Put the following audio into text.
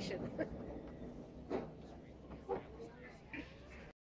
situation.